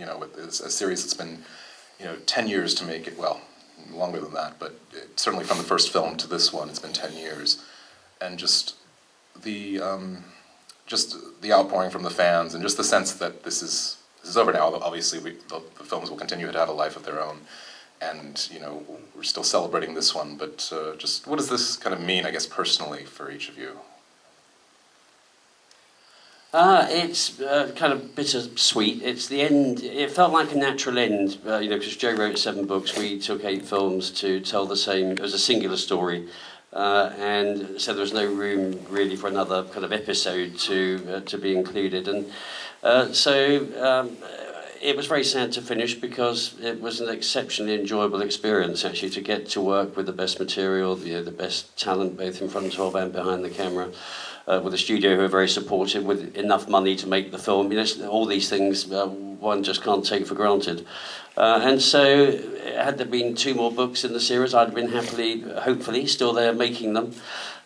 you know, with a series that's been, you know, 10 years to make it, well, longer than that, but it, certainly from the first film to this one, it's been 10 years. And just the, um, just the outpouring from the fans and just the sense that this is, this is over now. Obviously, we, the, the films will continue to have a life of their own and you know we're still celebrating this one. But uh, just what does this kind of mean, I guess, personally for each of you? Uh, it's uh, kind of bittersweet. It's the end. It felt like a natural end, uh, you know, because Jo wrote seven books. We took eight films to tell the same. It was a singular story, uh, and so there was no room really for another kind of episode to uh, to be included. And uh, so um, it was very sad to finish because it was an exceptionally enjoyable experience actually to get to work with the best material, know, the best talent both in front of and behind the camera. Uh, with a studio who are very supportive, with enough money to make the film. You know, all these things uh, one just can't take for granted. Uh, and so, had there been two more books in the series, I'd have been happily, hopefully, still there making them.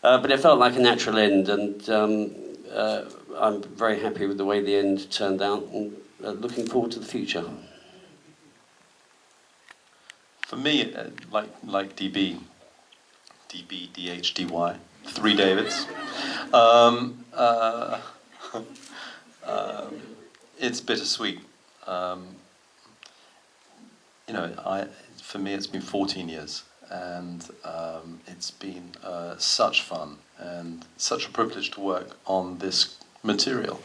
Uh, but it felt like a natural end, and um, uh, I'm very happy with the way the end turned out. And, uh, looking forward to the future? For me, uh, like like DB, DB, DH, DY, three Davids. Um, uh, um, it's bittersweet. Um, you know, I, for me, it's been 14 years, and um, it's been uh, such fun and such a privilege to work on this material.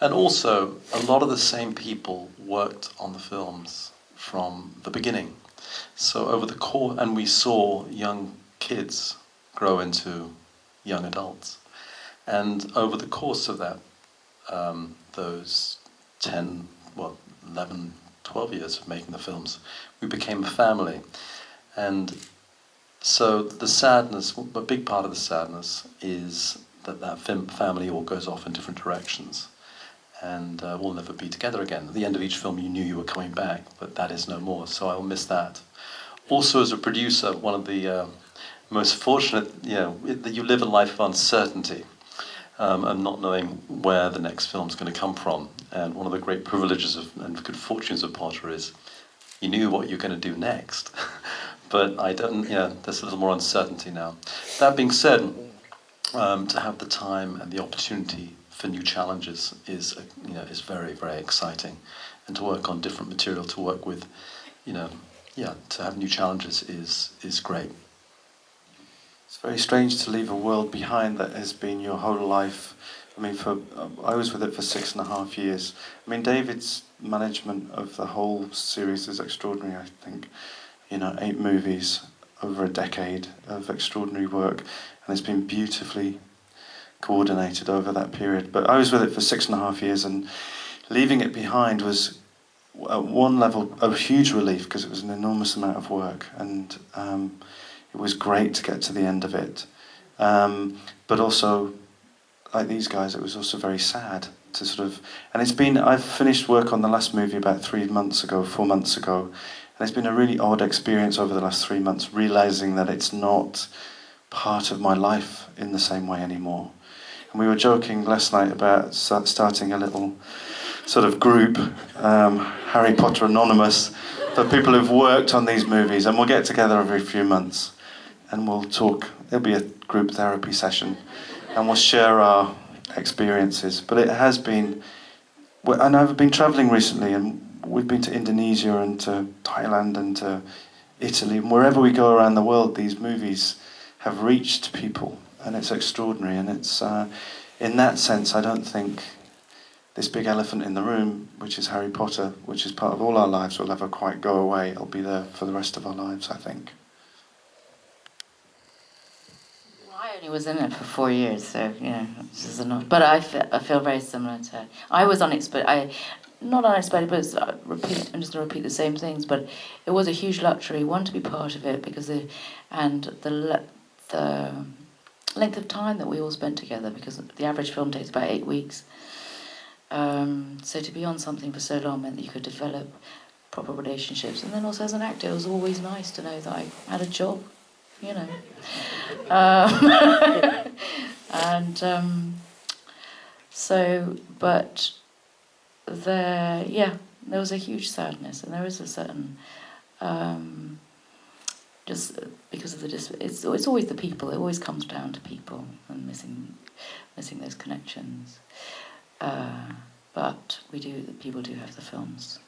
And also, a lot of the same people worked on the films from the beginning. So over the course, and we saw young kids grow into young adults. And over the course of that, um, those 10, well, 11, 12 years of making the films, we became a family. And so the sadness, a big part of the sadness is that that family all goes off in different directions and uh, we'll never be together again. At the end of each film, you knew you were coming back, but that is no more, so I'll miss that. Also, as a producer, one of the uh, most fortunate, you know, that you live a life of uncertainty um, and not knowing where the next film is going to come from. And one of the great privileges of, and good fortunes of Potter is you knew what you're going to do next. but I don't, yeah, there's a little more uncertainty now. That being said, um, to have the time and the opportunity for new challenges is uh, you know is very very exciting, and to work on different material to work with, you know, yeah, to have new challenges is is great. It's very strange to leave a world behind that has been your whole life. I mean, for I was with it for six and a half years. I mean, David's management of the whole series is extraordinary. I think, you know, eight movies over a decade of extraordinary work, and it's been beautifully coordinated over that period. But I was with it for six and a half years, and leaving it behind was, at one level, a huge relief because it was an enormous amount of work, and um, it was great to get to the end of it. Um, but also, like these guys, it was also very sad to sort of. And it's been. I've finished work on the last movie about three months ago, four months ago, and it's been a really odd experience over the last three months, realizing that it's not part of my life in the same way anymore. And we were joking last night about starting a little sort of group, um, Harry Potter Anonymous, for people who've worked on these movies. And we'll get together every few months and we'll talk. It'll be a group therapy session and we'll share our experiences. But it has been, and I've been traveling recently and we've been to Indonesia and to Thailand and to Italy. And wherever we go around the world, these movies have reached people and it's extraordinary. And it's uh, in that sense, I don't think this big elephant in the room, which is Harry Potter, which is part of all our lives, will ever quite go away. It'll be there for the rest of our lives, I think. I only was in it for four years, so you know this is enough. But I feel, I feel very similar to. I was unexpected. I not unexpected, but uh, repeat. I'm just going to repeat the same things. But it was a huge luxury, one to be part of it because the, and the the length of time that we all spent together because the average film takes about eight weeks. Um, so to be on something for so long meant that you could develop proper relationships. And then also as an actor, it was always nice to know that I had a job, you know. Um, and um, so, but there, yeah, there was a huge sadness, and there is a certain, um, just because of the dis- it's it's always the people. It always comes down to people and missing, missing those connections. Uh, but we do. The people do have the films,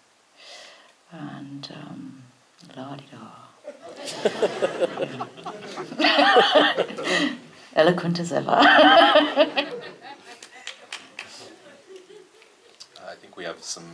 and um, la di da. Eloquent as ever. I think we have some